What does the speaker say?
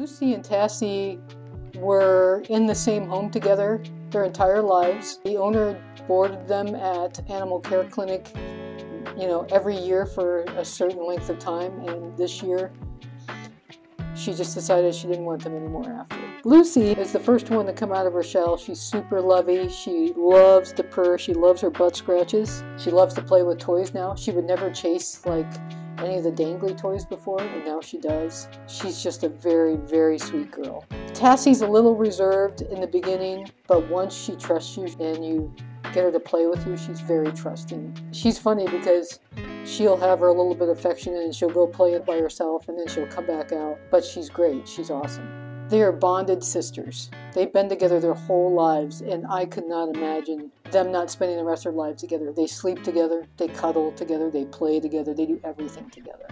Lucy and Tassie were in the same home together their entire lives. The owner boarded them at Animal Care Clinic, you know, every year for a certain length of time, and this year she just decided she didn't want them anymore after. Lucy is the first one to come out of her shell. She's super lovey. She loves to purr. She loves her butt scratches. She loves to play with toys now. She would never chase like any of the dangly toys before, and now she does. She's just a very, very sweet girl. Tassie's a little reserved in the beginning, but once she trusts you and you get her to play with you, she's very trusting. She's funny because she'll have her a little bit of affection and she'll go play it by herself and then she'll come back out. But she's great. She's awesome. They are bonded sisters. They've been together their whole lives, and I could not imagine them not spending the rest of their lives together. They sleep together, they cuddle together, they play together, they do everything together.